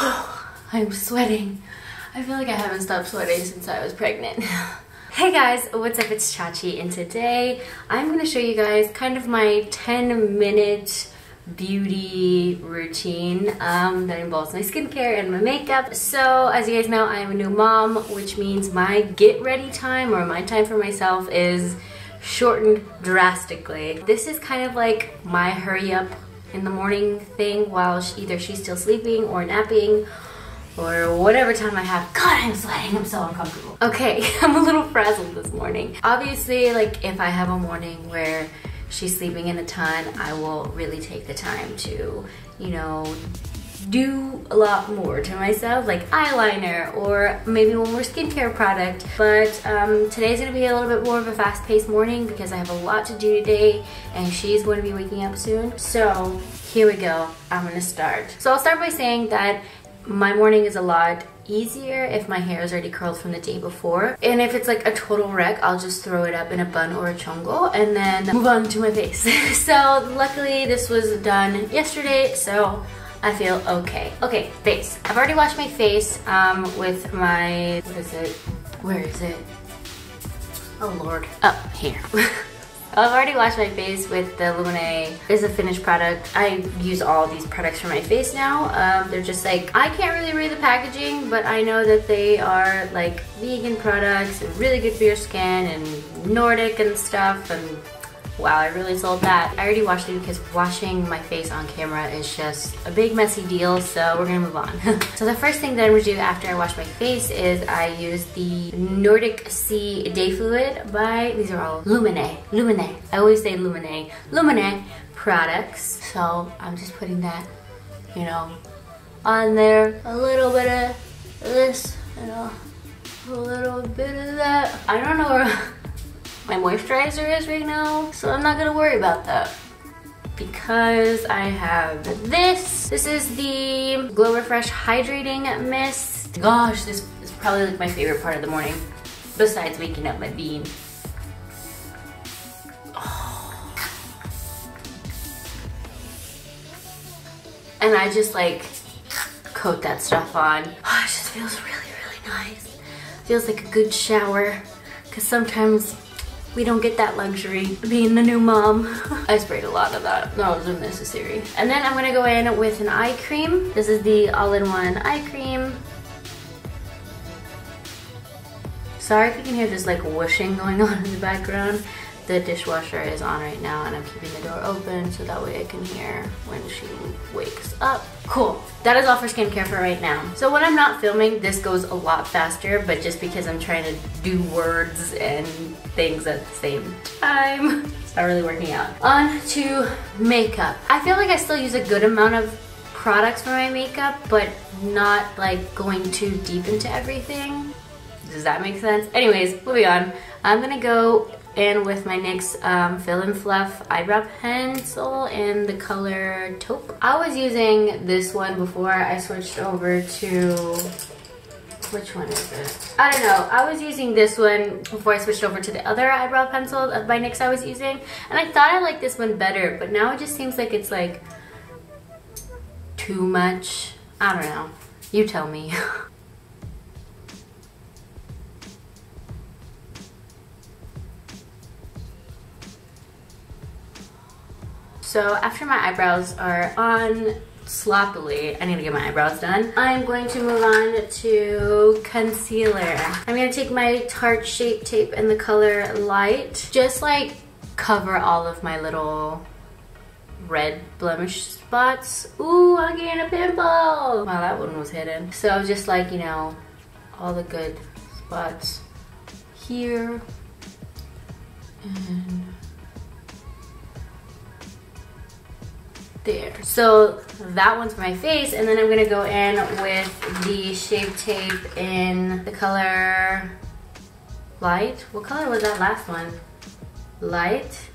I'm sweating. I feel like I haven't stopped sweating since I was pregnant. hey guys, what's up? It's Chachi and today I'm going to show you guys kind of my 10 minute beauty routine um, that involves my skincare and my makeup. So as you guys know, I'm a new mom, which means my get ready time or my time for myself is shortened drastically. This is kind of like my hurry up in the morning thing while she, either she's still sleeping or napping or whatever time I have. God, I'm sweating. I'm so uncomfortable. Okay, I'm a little frazzled this morning. Obviously, like if I have a morning where she's sleeping in a ton, I will really take the time to, you know, do a lot more to myself, like eyeliner or maybe one more skincare product. But um, today's gonna be a little bit more of a fast-paced morning because I have a lot to do today and she's going to be waking up soon. So here we go, I'm gonna start. So I'll start by saying that my morning is a lot easier if my hair is already curled from the day before. And if it's like a total wreck, I'll just throw it up in a bun or a chongo and then move on to my face. so luckily this was done yesterday, so I feel okay. Okay, face. I've already washed my face um, with my, what is it? Where is it? Oh Lord. Up oh, here. I've already washed my face with the Lumene. It's a finished product. I use all these products for my face now. Um, they're just like, I can't really read the packaging, but I know that they are like vegan products and really good for your skin and Nordic and stuff and Wow, I really sold that. I already washed it because washing my face on camera is just a big messy deal, so we're gonna move on. so the first thing that I'm gonna do after I wash my face is I use the Nordic Sea Day Fluid by, these are all Lumene, Lumene. I always say Lumene, Lumene products. So I'm just putting that, you know, on there. A little bit of this, you know, a little bit of that. I don't know where my moisturizer is right now. So I'm not gonna worry about that because I have this. This is the Glow Refresh Hydrating Mist. Gosh, this is probably like my favorite part of the morning besides waking up my bean. And I just like coat that stuff on. Oh, it just feels really, really nice. Feels like a good shower because sometimes we don't get that luxury being the new mom. I sprayed a lot of that. That was unnecessary. And then I'm gonna go in with an eye cream. This is the all-in-one eye cream. Sorry if you can hear this like whooshing going on in the background. The dishwasher is on right now and I'm keeping the door open so that way I can hear when she wakes up. Cool, that is all for skincare for right now. So when I'm not filming, this goes a lot faster, but just because I'm trying to do words and things at the same time, it's not really working out. On to makeup. I feel like I still use a good amount of products for my makeup, but not like going too deep into everything. Does that make sense? Anyways, moving on. I'm gonna go in with my NYX um, Fill and Fluff eyebrow pencil in the color taupe. I was using this one before I switched over to, which one is it? I don't know. I was using this one before I switched over to the other eyebrow pencil of by NYX I was using. And I thought I liked this one better, but now it just seems like it's like too much. I don't know. You tell me. So after my eyebrows are on sloppily, I need to get my eyebrows done. I'm going to move on to concealer. I'm gonna take my Tarte Shape Tape in the color Light. Just like cover all of my little red blemish spots. Ooh, I'm getting a pimple. Wow, that one was hidden. So just like, you know, all the good spots here and there. So that one's for my face and then I'm gonna go in with the Shape Tape in the color Light. What color was that last one? Light.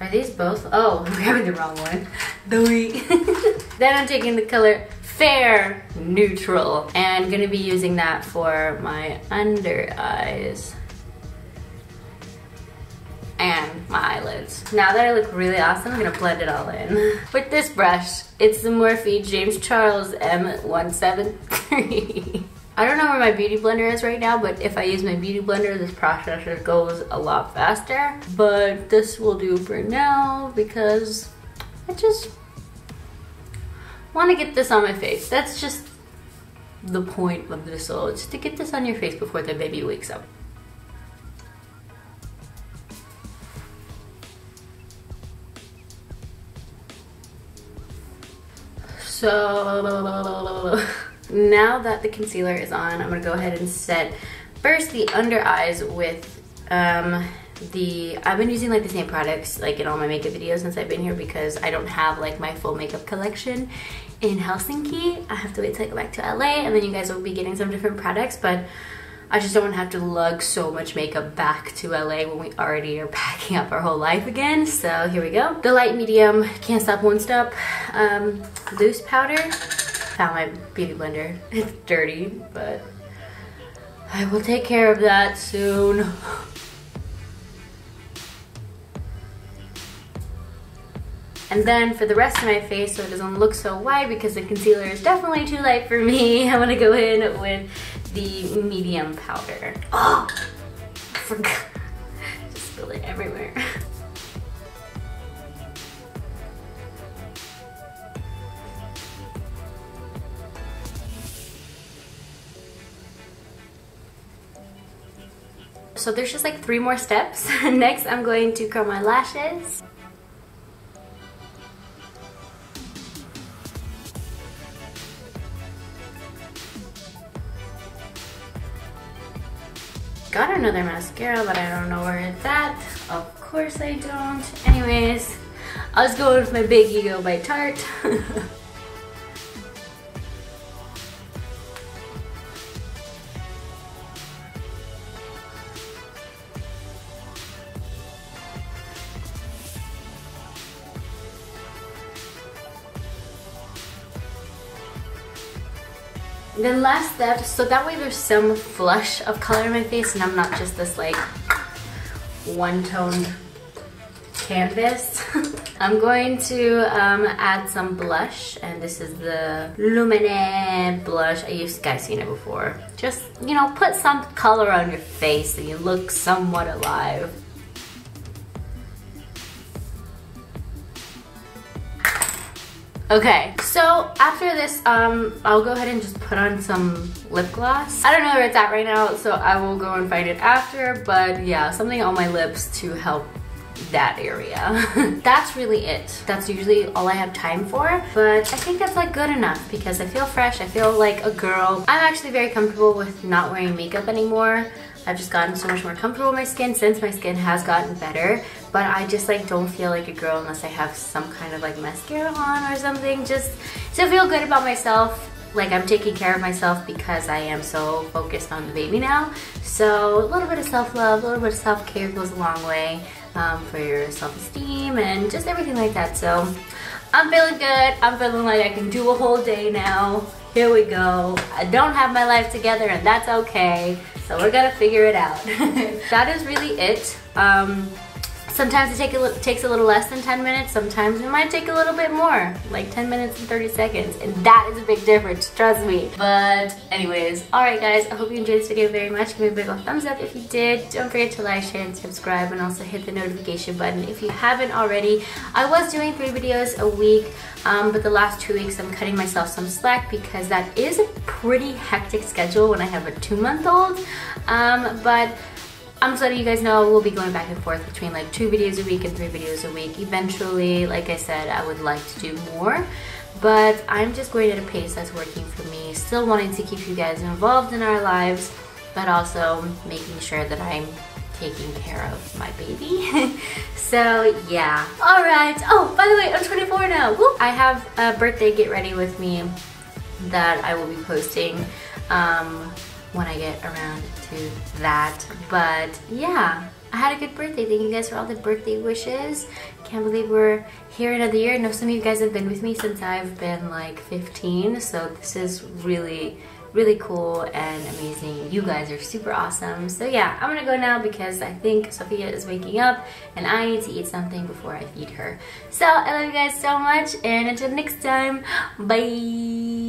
Are these both? Oh, we're having the wrong one. then I'm taking the color Fair Neutral and gonna be using that for my under eyes and my eyelids. Now that I look really awesome, I'm gonna blend it all in. With this brush, it's the Morphe James Charles M173. I don't know where my beauty blender is right now, but if I use my beauty blender, this process goes a lot faster. But this will do for now because I just want to get this on my face. That's just the point of this all, just to get this on your face before the baby wakes up. So now that the concealer is on, I'm gonna go ahead and set first the under eyes with um, the, I've been using like the same products like in all my makeup videos since I've been here because I don't have like my full makeup collection in Helsinki. I have to wait till I go back to LA and then you guys will be getting some different products but I just don't want to have to lug so much makeup back to LA when we already are packing up our whole life again. So here we go. The light medium Can't Stop Won't Stop um, loose powder. Found my beauty blender. It's dirty, but I will take care of that soon. And then for the rest of my face, so it doesn't look so white because the concealer is definitely too light for me, I'm gonna go in with the medium powder. Oh, I forgot. Just spilled it everywhere. So there's just like three more steps. Next, I'm going to curl my lashes. Another mascara, but I don't know where it's at. Of course I don't. Anyways, I was going with my Big Ego by Tarte. Then last step, so that way there's some flush of color in my face and I'm not just this like one-toned canvas. I'm going to um, add some blush and this is the Lumene blush. I used guys seen it before. Just, you know, put some color on your face so you look somewhat alive. Okay, so after this, um, I'll go ahead and just put on some lip gloss. I don't know where it's at right now, so I will go and find it after, but yeah, something on my lips to help that area. that's really it. That's usually all I have time for, but I think that's like good enough because I feel fresh, I feel like a girl. I'm actually very comfortable with not wearing makeup anymore. I've just gotten so much more comfortable with my skin since my skin has gotten better. But I just like don't feel like a girl unless I have some kind of like mascara on or something. Just to feel good about myself. Like I'm taking care of myself because I am so focused on the baby now. So a little bit of self-love, a little bit of self-care goes a long way um, for your self-esteem and just everything like that. So I'm feeling good. I'm feeling like I can do a whole day now. Here we go. I don't have my life together and that's okay. So we're gonna figure it out. that is really it. Um, Sometimes it a takes a little less than 10 minutes, sometimes it might take a little bit more, like 10 minutes and 30 seconds, and that is a big difference, trust me. But anyways, alright guys, I hope you enjoyed this video very much. Give me a big thumbs up if you did. Don't forget to like, share, and subscribe, and also hit the notification button if you haven't already. I was doing three videos a week, um, but the last two weeks I'm cutting myself some slack because that is a pretty hectic schedule when I have a two-month-old. Um, but I'm just letting you guys know we'll be going back and forth between like two videos a week and three videos a week. Eventually, like I said, I would like to do more, but I'm just going at a pace that's working for me. Still wanting to keep you guys involved in our lives, but also making sure that I'm taking care of my baby. so yeah. All right. Oh, by the way, I'm 24 now. Woo! I have a birthday get ready with me that I will be posting. Um, when I get around to that. But yeah, I had a good birthday. Thank you guys for all the birthday wishes. Can't believe we're here another year. I know some of you guys have been with me since I've been like 15, so this is really really cool and amazing. You guys are super awesome. So yeah, I'm gonna go now because I think Sophia is waking up and I need to eat something before I feed her. So I love you guys so much and until next time, bye!